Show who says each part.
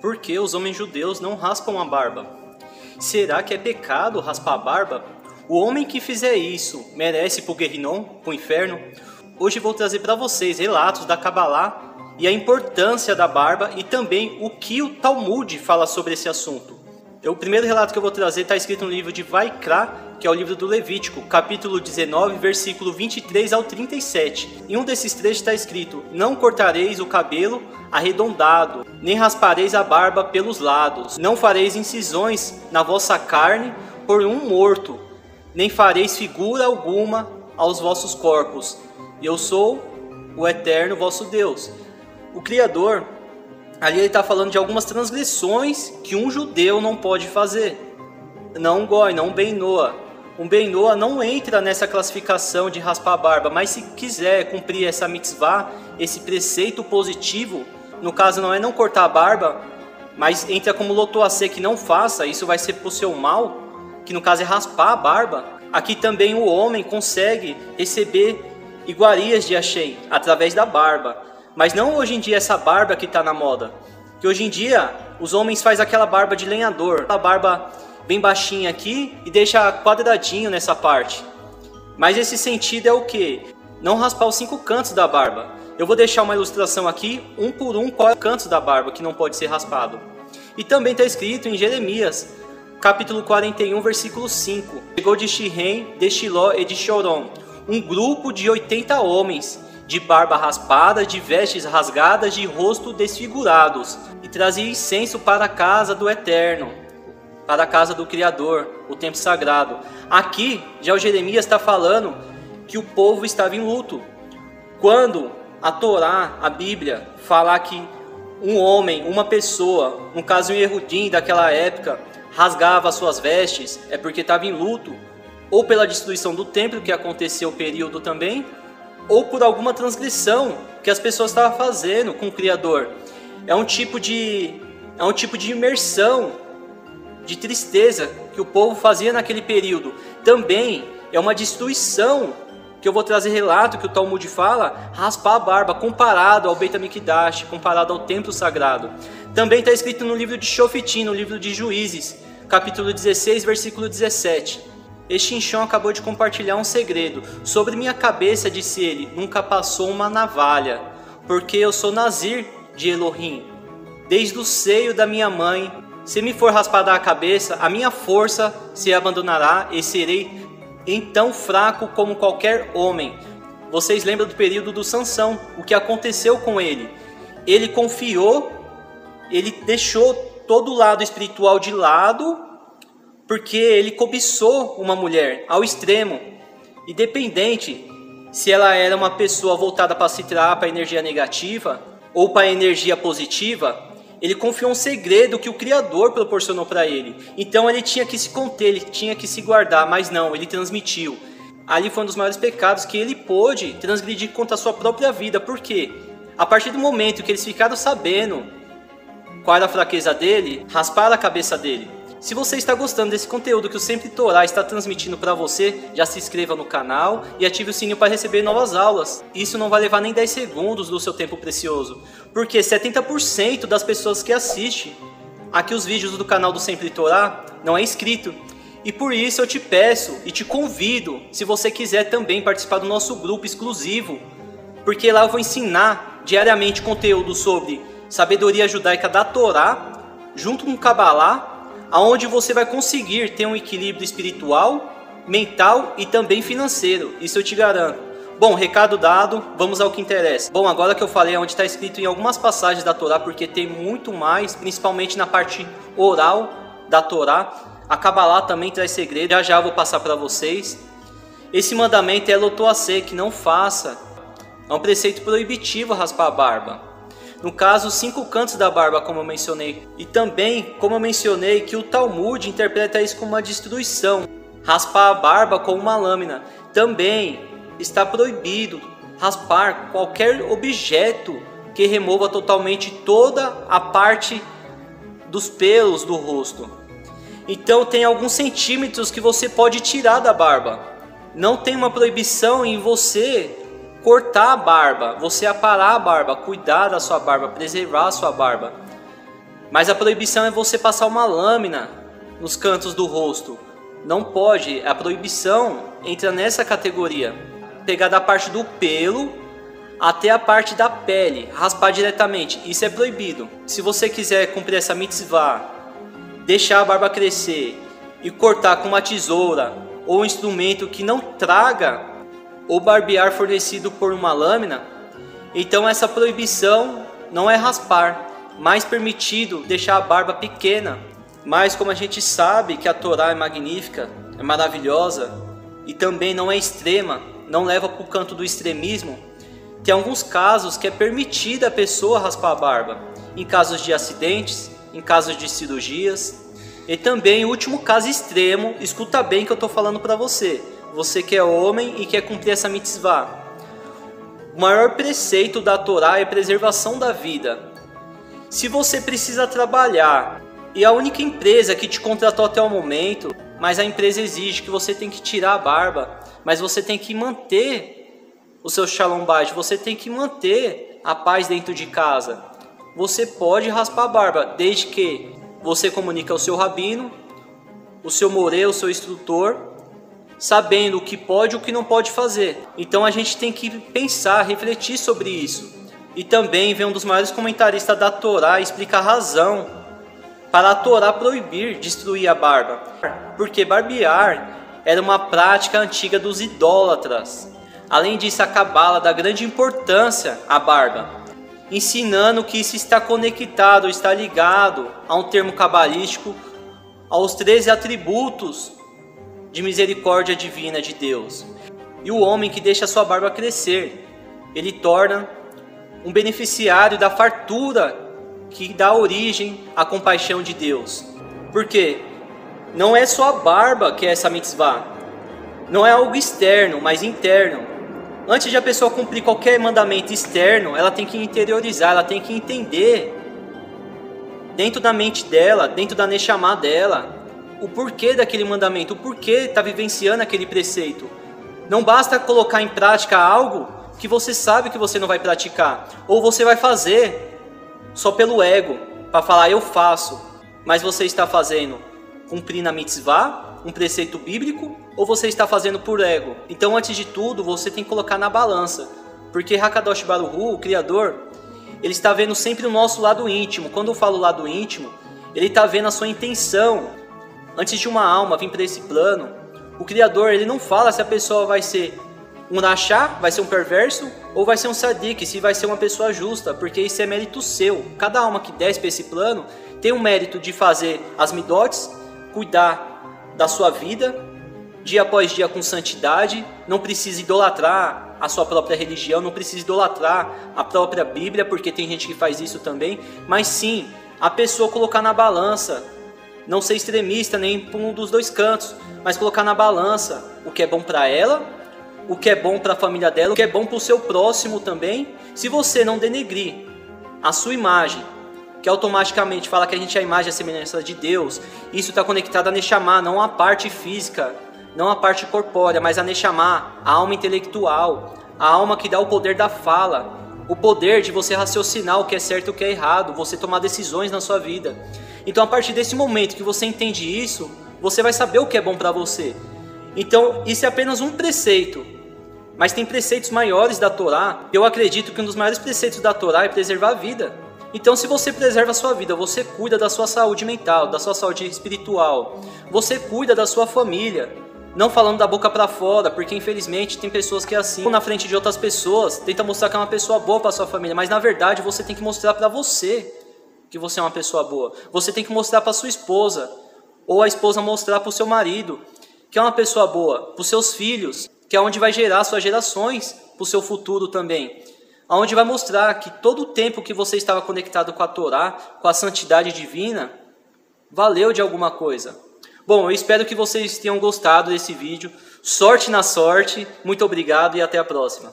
Speaker 1: por que os homens judeus não raspam a barba? Será que é pecado raspar a barba? O homem que fizer isso merece pro Guerrinon, pro inferno? Hoje vou trazer para vocês relatos da Kabbalah e a importância da barba e também o que o Talmud fala sobre esse assunto. O primeiro relato que eu vou trazer está escrito no livro de Vaikra, que é o livro do Levítico, capítulo 19, versículo 23 ao 37. Em um desses trechos está escrito: Não cortareis o cabelo arredondado, nem raspareis a barba pelos lados, não fareis incisões na vossa carne por um morto, nem fareis figura alguma aos vossos corpos. Eu sou o eterno vosso Deus. O Criador ali ele está falando de algumas transgressões que um judeu não pode fazer. Não um goi, não um benoa. Um benoa não entra nessa classificação de raspar a barba, mas se quiser cumprir essa mitzvah, esse preceito positivo, no caso não é não cortar a barba, mas entra como lotoacê que não faça, isso vai ser para o seu mal, que no caso é raspar a barba. Aqui também o homem consegue receber iguarias de Hashem através da barba. Mas não hoje em dia essa barba que está na moda. Que hoje em dia os homens fazem aquela barba de lenhador, a barba bem baixinha aqui e deixa quadradinho nessa parte. Mas esse sentido é o que? Não raspar os cinco cantos da barba. Eu vou deixar uma ilustração aqui, um por um, qual é o canto da barba que não pode ser raspado. E também está escrito em Jeremias, capítulo 41, versículo 5. Chegou de Shirem, de Shiló e de Chorom, um grupo de 80 homens, de barba raspada, de vestes rasgadas, de rosto desfigurados, e trazia incenso para a casa do Eterno, para a casa do Criador, o templo sagrado. Aqui, já o Jeremias está falando que o povo estava em luto. Quando a Torá, a Bíblia, falar que um homem, uma pessoa, no caso um Erudim daquela época, rasgava suas vestes, é porque estava em luto, ou pela destruição do templo, que aconteceu o período também, ou por alguma transgressão que as pessoas estavam fazendo com o Criador. É um tipo de é um tipo de imersão, de tristeza que o povo fazia naquele período. Também é uma destruição que eu vou trazer relato que o Talmud fala, raspar a barba comparado ao Beit HaMikdash, comparado ao templo sagrado. Também está escrito no livro de Shofitim, no livro de Juízes, capítulo 16, versículo 17. Este Inchon acabou de compartilhar um segredo. Sobre minha cabeça, disse ele, nunca passou uma navalha, porque eu sou Nazir de Elohim. Desde o seio da minha mãe, se me for raspada a cabeça, a minha força se abandonará e serei então fraco como qualquer homem. Vocês lembram do período do Sansão, o que aconteceu com ele? Ele confiou, ele deixou todo o lado espiritual de lado porque ele cobiçou uma mulher ao extremo, independente se ela era uma pessoa voltada para se tirar para a energia negativa ou para a energia positiva, ele confiou um segredo que o Criador proporcionou para ele. Então ele tinha que se conter, ele tinha que se guardar, mas não, ele transmitiu. Ali foi um dos maiores pecados que ele pôde transgredir contra a sua própria vida. Por quê? A partir do momento que eles ficaram sabendo qual era a fraqueza dele, rasparam a cabeça dele. Se você está gostando desse conteúdo que o Sempre Torá está transmitindo para você, já se inscreva no canal e ative o sininho para receber novas aulas. Isso não vai levar nem 10 segundos do seu tempo precioso, porque 70% das pessoas que assistem aqui os vídeos do canal do Sempre Torá não é inscrito. E por isso eu te peço e te convido, se você quiser também participar do nosso grupo exclusivo, porque lá eu vou ensinar diariamente conteúdo sobre sabedoria judaica da Torá, junto com Kabbalah aonde você vai conseguir ter um equilíbrio espiritual, mental e também financeiro. Isso eu te garanto. Bom, recado dado, vamos ao que interessa. Bom, agora que eu falei onde está escrito em algumas passagens da Torá, porque tem muito mais, principalmente na parte oral da Torá. A Kabbalah também traz segredo, já já vou passar para vocês. Esse mandamento é lotoacê, que não faça. É um preceito proibitivo raspar a barba. No caso, os cinco cantos da barba, como eu mencionei. E também, como eu mencionei, que o Talmud interpreta isso como uma destruição. Raspar a barba com uma lâmina. Também está proibido raspar qualquer objeto que remova totalmente toda a parte dos pelos do rosto. Então tem alguns centímetros que você pode tirar da barba. Não tem uma proibição em você cortar a barba, você aparar a barba, cuidar da sua barba, preservar a sua barba. Mas a proibição é você passar uma lâmina nos cantos do rosto. Não pode, a proibição entra nessa categoria. Pegar da parte do pelo até a parte da pele, raspar diretamente. Isso é proibido. Se você quiser cumprir essa mitzvah, deixar a barba crescer e cortar com uma tesoura ou um instrumento que não traga o barbear fornecido por uma lâmina, então essa proibição não é raspar, mas permitido deixar a barba pequena. Mas como a gente sabe que a Torá é magnífica, é maravilhosa e também não é extrema, não leva para o canto do extremismo, tem alguns casos que é permitida a pessoa raspar a barba, em casos de acidentes, em casos de cirurgias. E também, o último caso extremo, escuta bem que eu estou falando para você, você que é homem e quer cumprir essa mitzvah. O maior preceito da Torá é preservação da vida. Se você precisa trabalhar e a única empresa que te contratou até o momento, mas a empresa exige que você tem que tirar a barba, mas você tem que manter o seu shalom bait, você tem que manter a paz dentro de casa. Você pode raspar a barba, desde que você comunique ao seu rabino, o seu morê, o seu instrutor, sabendo o que pode e o que não pode fazer. Então a gente tem que pensar, refletir sobre isso. E também vem um dos maiores comentaristas da Torá explica a razão para a Torá proibir destruir a barba. Porque barbear era uma prática antiga dos idólatras. Além disso, a Cabala dá grande importância à barba, ensinando que isso está conectado, está ligado a um termo cabalístico, aos 13 atributos de misericórdia divina de Deus. E o homem que deixa sua barba crescer, ele torna um beneficiário da fartura que dá origem à compaixão de Deus. Porque não é só a barba que é essa mitzvah, não é algo externo, mas interno. Antes de a pessoa cumprir qualquer mandamento externo, ela tem que interiorizar, ela tem que entender dentro da mente dela, dentro da Neshama dela, o porquê daquele mandamento, o porquê está vivenciando aquele preceito. Não basta colocar em prática algo que você sabe que você não vai praticar, ou você vai fazer só pelo ego, para falar eu faço, mas você está fazendo cumprindo a mitzvah um preceito bíblico ou você está fazendo por ego? Então, antes de tudo, você tem que colocar na balança. Porque Hakadosh Baruhu, o Criador, ele está vendo sempre o nosso lado íntimo. Quando eu falo lado íntimo, ele está vendo a sua intenção. Antes de uma alma vir para esse plano, o Criador ele não fala se a pessoa vai ser um rachá, vai ser um perverso, ou vai ser um sadique, se vai ser uma pessoa justa, porque isso é mérito seu. Cada alma que desce para esse plano tem um mérito de fazer as midotes, cuidar da sua vida, dia após dia com santidade, não precisa idolatrar a sua própria religião, não precisa idolatrar a própria Bíblia, porque tem gente que faz isso também, mas sim a pessoa colocar na balança, não ser extremista nem por um dos dois cantos, mas colocar na balança o que é bom para ela, o que é bom para a família dela, o que é bom para o seu próximo também. Se você não denegrir a sua imagem, que automaticamente fala que a gente é a imagem e a semelhança de Deus. Isso está conectado a Neshama, não a parte física, não a parte corpórea, mas a Neshama, a alma intelectual, a alma que dá o poder da fala, o poder de você raciocinar o que é certo e o que é errado, você tomar decisões na sua vida. Então, a partir desse momento que você entende isso, você vai saber o que é bom para você. Então, isso é apenas um preceito, mas tem preceitos maiores da Torá. Eu acredito que um dos maiores preceitos da Torá é preservar a vida. Então, se você preserva a sua vida, você cuida da sua saúde mental, da sua saúde espiritual, você cuida da sua família. Não falando da boca para fora, porque infelizmente tem pessoas que é assim, na frente de outras pessoas, tenta mostrar que é uma pessoa boa para sua família, mas na verdade você tem que mostrar para você que você é uma pessoa boa. Você tem que mostrar para sua esposa, ou a esposa mostrar para o seu marido que é uma pessoa boa, para seus filhos, que é onde vai gerar suas gerações, para o seu futuro também onde vai mostrar que todo o tempo que você estava conectado com a Torá, com a santidade divina, valeu de alguma coisa. Bom, eu espero que vocês tenham gostado desse vídeo. Sorte na sorte, muito obrigado e até a próxima.